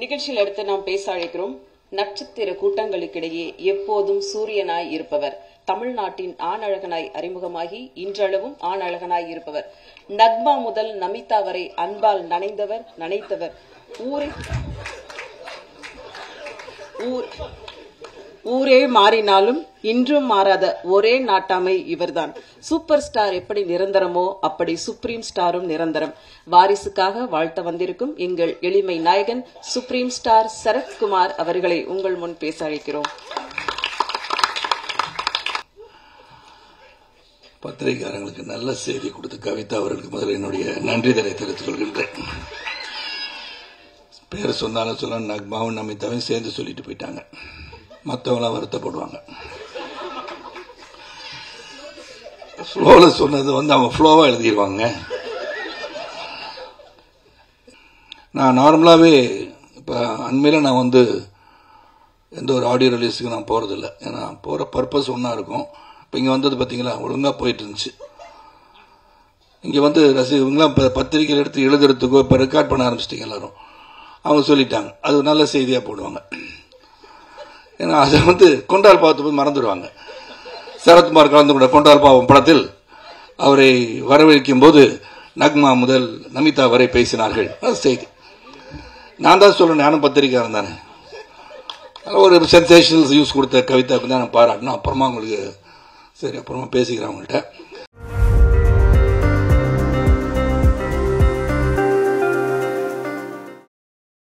நிகழ்ச்சியில் அடுத்து நாம் பேச அழைக்கிறோம் நட்சத்திர கூட்டங்களுக்கிடையே எப்போதும் சூரியனாய் இருப்பவர். தமிழ்நாட்டின் ஆணழகனாய் அறிமுகமாகி இன்றளவும் ஆணழகனாய் இருப்பவர். நக்மா முதல் நமிதா வரை அன்பால் நனைந்தவர் நனைத்தவர். ஊரை ஊர் ஊரே மாறினாலும் இன்றும் மாறாத ஒரே நாட்டாமை இவர்தான். சூப்பர் ஸ்டார் எப்படி நிரந்தரமோ அப்படி சுப்ரீம் ஸ்டாரும் நிரந்தரம். வாரிசுக்காக வாழ்த்த வந்திருக்கும் எங்கள் எளிமை நாயகன் சுப்ரீம் ஸ்டார் சரத்குமார் அவர்களை உங்கள் முன் பேச அழைக்கிறோம். பத்திரிகையாளர்களுக்கு நல்ல செய்தி கொடுத்த கவிதா அவர்களுக்கு முதல்ல என்னுடைய நன்றிதலை தெரிவித்துக் கொள்கின்றேன். பேர் சொன்னாலும் சொல்ல நக்மாவும் நமிதாவும் சேர்ந்து சொல்லிட்டு போயிட்டாங்க. மற்றவங்களாம் வருத்தப்படுவாங்க. ஃப்ளோவில் சொன்னது வந்து அவங்க ஃப்ளோவாக எழுதிடுவாங்க நான் நார்மலாகவே இப்போ அண்மையில் நான் வந்து எந்த ஒரு ஆடியோ ரிலீஸுக்கு நான் போகிறதில்ல ஏன்னா போகிற பர்பஸ் ஒன்றா இருக்கும். இப்போ இங்கே வந்தது பார்த்தீங்களா ஒழுங்காக போயிட்டு இருந்துச்சு இங்கே வந்து ரசிகர்கள்லாம் இப்போ பத்திரிக்கையில் எடுத்து எழுதுறதுக்கோ இப்போ ரெக்கார்ட் பண்ண ஆரம்பிச்சிட்டிங்க எல்லோரும். அவங்க சொல்லிட்டாங்க. அது நல்ல செய்தியாக போடுவாங்க. ஏன்னா அதை வந்து கொண்டால் பார்த்து போய் மறந்துடுவாங்க. சரத்குமார் கலந்து கொண்ட கொண்டால் பாவம் படத்தில் அவரை வரவேற்கும் போது நக்மா முதல் நமிதா வரை பேசினார்கள். அது செய்தி நான் தான் சொல்கிறேன் நானும் பத்திரிக்கையாளன் தானே. ஒரு சென்சேஷனல் யூஸ் கொடுத்த கவிதாவுக்கு தான் நான் பாராட்டணும் அப்புறமா உங்களுக்கு சரி அப்புறமா பேசிக்கிறேன் அவங்கள்ட்ட.